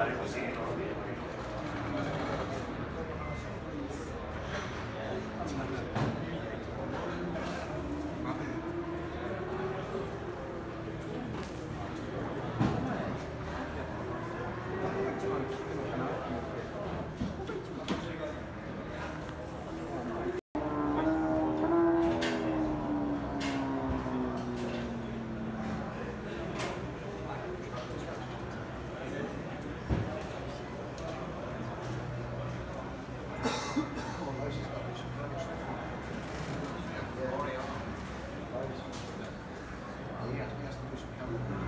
fare così Mm-hmm.